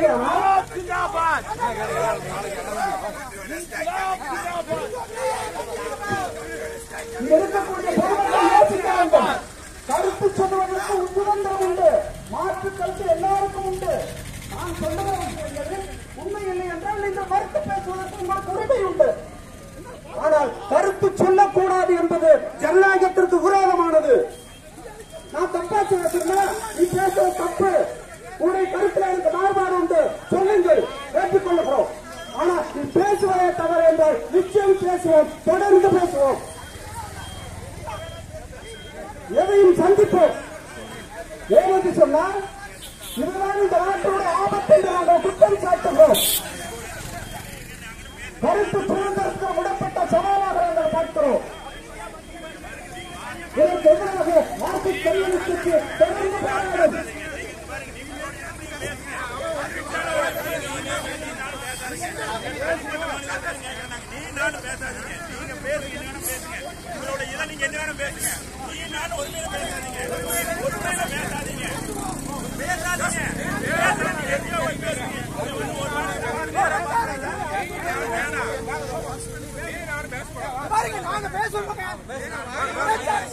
Yeah. இருக்கக்கூடிய பொதுமக்கள் யோசிக்க வேண்டும். கருத்து சொல்வதற்கு சுதந்திரம் உண்டு. மாற்று கருத்து எல்லாருக்கும் உண்டு. நான் சொல்லுகிறேன் உண்மை இல்லை என்றால் இந்த மறுத்து பேசுவதற்கு உங்களுக்கு உரிமை உண்டு. ஆனால் கருத்து சொல்லக்கூடாது என்பது ஜனநாயகத்திற்கு விரோதமானது. நான் தப்பா சொல்ல சொன்னா நீ பேசுறது தப்பு. உன்னுடைய கருத்துல எனக்கு மாறுபாடு உண்டு. சொல்லுங்கள். என்றால் நிச்சயம் பேசுவோம் தொடர்ந்து பேசுவோம். எதையும் சந்திப்போம். ஏனென்று சொன்னால் இதுதான் இந்த நாட்டோட ஆபத்து என்று நாங்கள் குற்றம் சாட்டுகிறோம். கருத்து சுதந்திரத்துக்கு விடப்பட்ட சவாலாக நாங்கள் பார்க்கிறோம். இதற்கு எதிராக மார்க்சிஸ்ட் கம்யூனிஸ்டுக்கு தொடர்ந்து போராடும் நீ நானும் பேசாதீங்க நீங்க பேசுங்க நீங்க பேசுங்க உங்களோட இதை நீங்க என்ன வேணும் பேசுங்க நீ நானும் ஒருமையில பேசாதீங்க ஒருமையில பேசாதீங்க பேசாதீங்க பேசாதீங்க எங்கேயோ போய் பேசுங்க இது வந்து ஒரு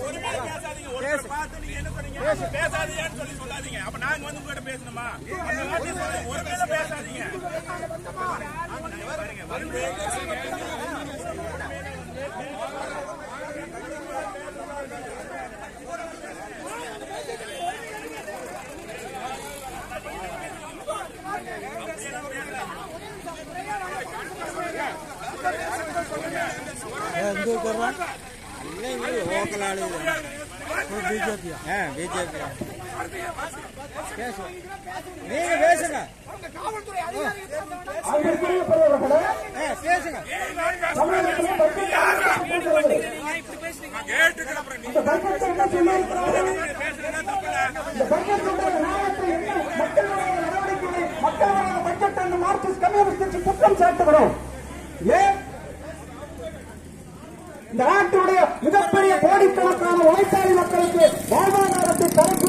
ஒருமையில பேசாதீங்க ஒரு பார்த்து நீங்க என்ன சொன்னீங்க பேசாதீங்கன்னு சொல்லி சொல்லாதீங்க அப்ப நாங்க வந்து உங்ககிட்ட பேசணுமா அந்த வார்த்தையை சொல்லுங்க ஒருமையில பேசாதீங்க நீங்க பேசுங்க அங்கிருக்கிற பெரியவர்களே பேசுங்க தமிழகத்தில் பட்ஜெட் பேசுகிறது. கேட்டுக்கிற அப்புறம் நீ இந்த பட்ஜெட் என்ன சொல்லியிருக்கிறார்கள் பேசுறதா தப்பில்ல இந்த பட்ஜெட்டுடைய நாயத்தை என்ன மக்களுடைய நடவடிக்கைகளை பட்ஜெட் மார்க்சிஸ்ட் குற்றம் சாட்டுகிறோம் ஏன் இந்த நாட்டுடைய மிகப்பெரிய கோடிக்கணக்கான உழைப்பாளி மக்களுக்கு வாழ்வாதாரத்தை தரக்கூடிய